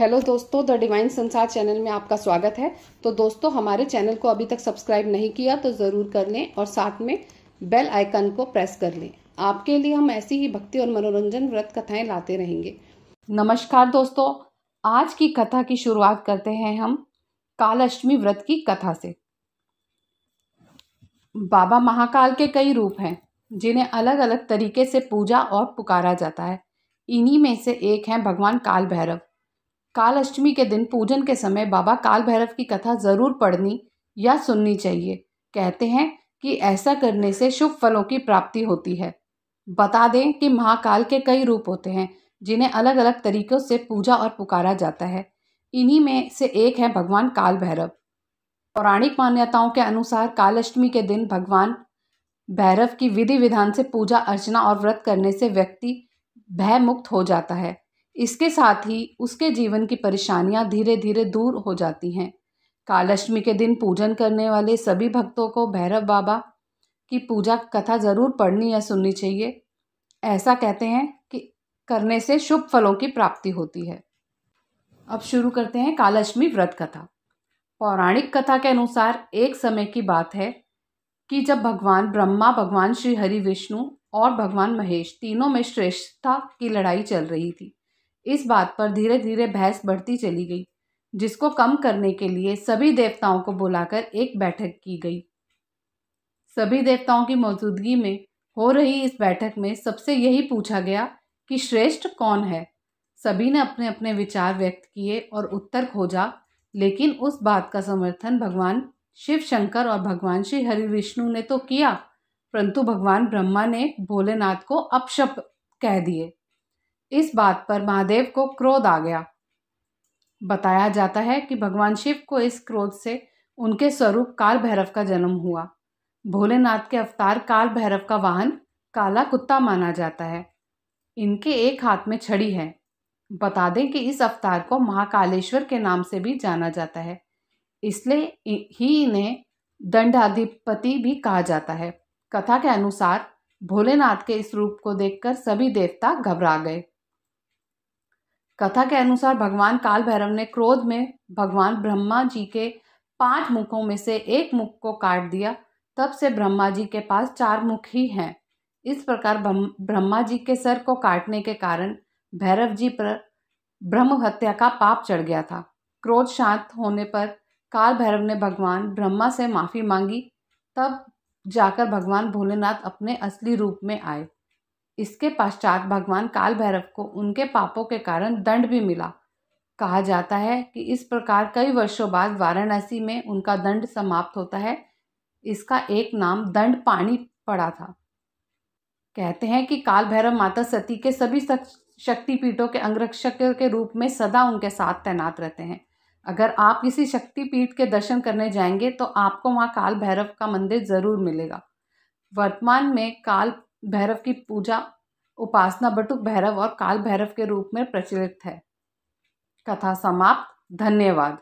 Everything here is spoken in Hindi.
हेलो दोस्तों, द डिवाइन संसार चैनल में आपका स्वागत है। तो दोस्तों, हमारे चैनल को अभी तक सब्सक्राइब नहीं किया तो ज़रूर कर लें और साथ में बेल आइकन को प्रेस कर लें। आपके लिए हम ऐसी ही भक्ति और मनोरंजन व्रत कथाएँ लाते रहेंगे। नमस्कार दोस्तों, आज की कथा की शुरुआत करते हैं हम काल अष्टमी व्रत की कथा से। बाबा महाकाल के कई रूप हैं, जिन्हें अलग अलग तरीके से पूजा और पुकारा जाता है। इन्हीं में से एक है भगवान काल भैरव काल अष्टमी के दिन पूजन के समय बाबा काल भैरव की कथा ज़रूर पढ़नी या सुननी चाहिए। कहते हैं कि ऐसा करने से शुभ फलों की प्राप्ति होती है। बता दें कि महाकाल के कई रूप होते हैं, जिन्हें अलग अलग तरीक़ों से पूजा और पुकारा जाता है। इन्हीं में से एक है भगवान काल भैरव पौराणिक मान्यताओं के अनुसार काल अष्टमी के दिन भगवान भैरव की विधि विधान से पूजा, अर्चना और व्रत करने से व्यक्ति भय मुक्त हो जाता है। इसके साथ ही उसके जीवन की परेशानियाँ धीरे धीरे दूर हो जाती हैं। कालअष्टमी के दिन पूजन करने वाले सभी भक्तों को भैरव बाबा की पूजा कथा ज़रूर पढ़नी या सुननी चाहिए। ऐसा कहते हैं कि करने से शुभ फलों की प्राप्ति होती है। अब शुरू करते हैं कालअष्टमी व्रत कथा। पौराणिक कथा के अनुसार एक समय की बात है कि जब भगवान ब्रह्मा, भगवान श्री हरि विष्णु और भगवान महेश तीनों में श्रेष्ठता की लड़ाई चल रही थी। इस बात पर धीरे धीरे बहस बढ़ती चली गई, जिसको कम करने के लिए सभी देवताओं को बुलाकर एक बैठक की गई। सभी देवताओं की मौजूदगी में हो रही इस बैठक में सबसे यही पूछा गया कि श्रेष्ठ कौन है? सभी ने अपने अपने विचार व्यक्त किए और उत्तर खोजा, लेकिन उस बात का समर्थन भगवान शिव शंकर और भगवान श्री हरि विष्णु ने तो किया, परंतु भगवान ब्रह्मा ने भोलेनाथ को अपशप कह दिए। इस बात पर महादेव को क्रोध आ गया। बताया जाता है कि भगवान शिव को इस क्रोध से उनके स्वरूप काल भैरव का जन्म हुआ। भोलेनाथ के अवतार काल भैरव का वाहन काला कुत्ता माना जाता है। इनके एक हाथ में छड़ी है। बता दें कि इस अवतार को महाकालेश्वर के नाम से भी जाना जाता है। इसलिए ही इन्हें दंडाधिपति भी कहा जाता है। कथा के अनुसार भोलेनाथ के इस रूप को देखकर सभी देवता घबरा गए। कथा के अनुसार भगवान काल भैरव ने क्रोध में भगवान ब्रह्मा जी के पाँच मुखों में से एक मुख को काट दिया। तब से ब्रह्मा जी के पास चार मुख ही हैं। इस प्रकार ब्रह्मा जी के सर को काटने के कारण भैरव जी पर, ब्रह्म हत्या का पाप चढ़ गया था। क्रोध शांत होने पर काल भैरव ने भगवान ब्रह्मा से माफ़ी मांगी। तब जाकर भगवान भोलेनाथ अपने असली रूप में आए। इसके पश्चात भगवान काल भैरव को उनके पापों के कारण दंड भी मिला। कहा जाता है कि इस प्रकार कई वर्षों बाद वाराणसी में उनका दंड समाप्त होता है। इसका एक नाम दंड पानी पड़ा था। कहते हैं कि काल भैरव माता सती के सभी शक्तिपीठों के अंगरक्षक के रूप में सदा उनके साथ तैनात रहते हैं। अगर आप किसी शक्तिपीठ के दर्शन करने जाएँगे तो आपको वहाँ काल भैरव का मंदिर ज़रूर मिलेगा। वर्तमान में काल भैरव की पूजा उपासना बटुक भैरव और काल भैरव के रूप में प्रचलित है। कथा समाप्त। धन्यवाद।